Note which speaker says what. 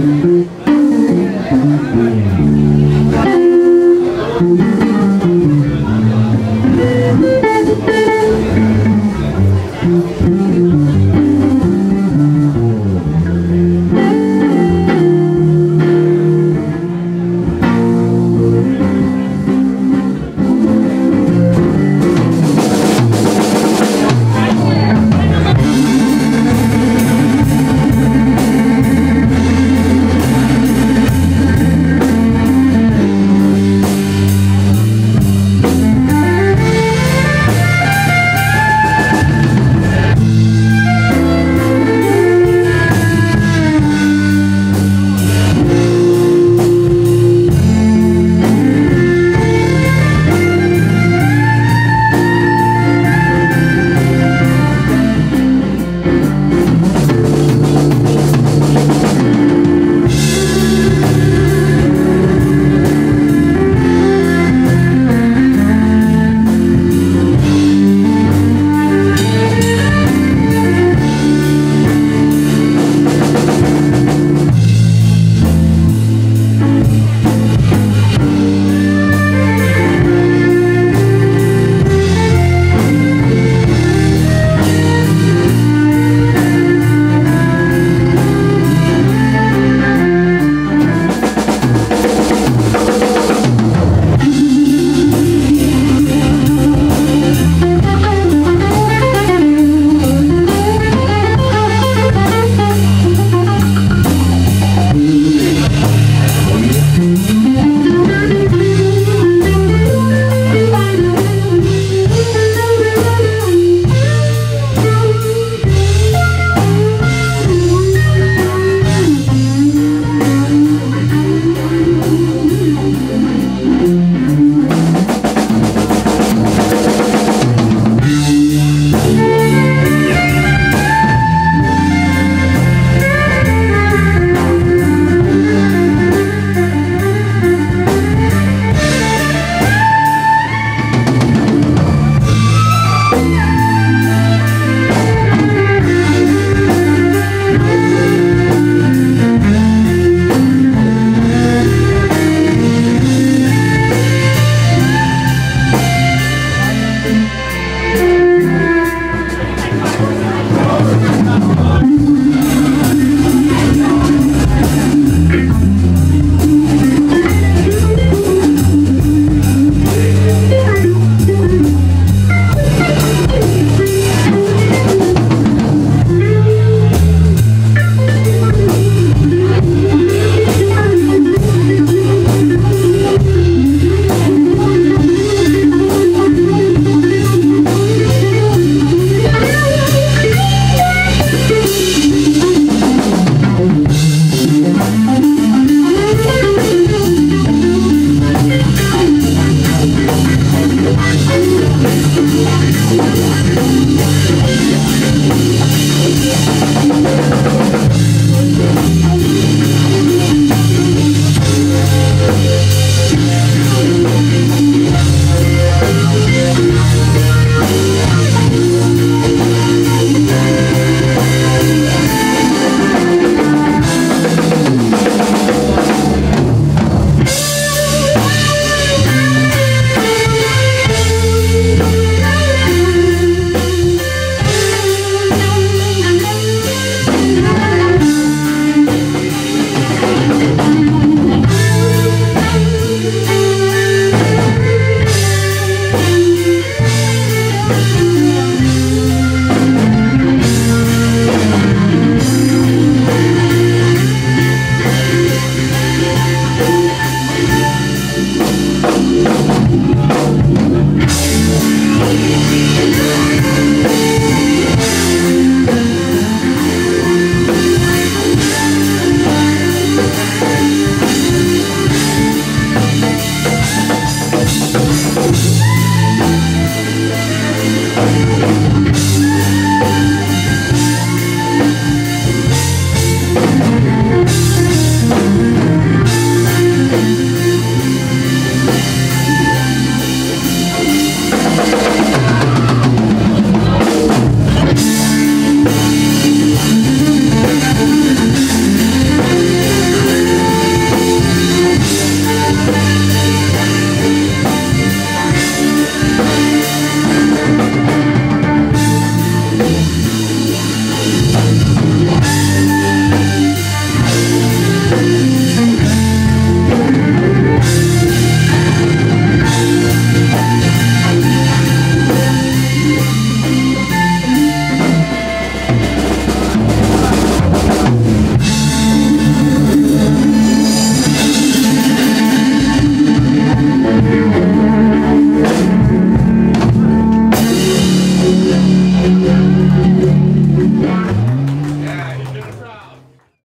Speaker 1: Mm-hmm.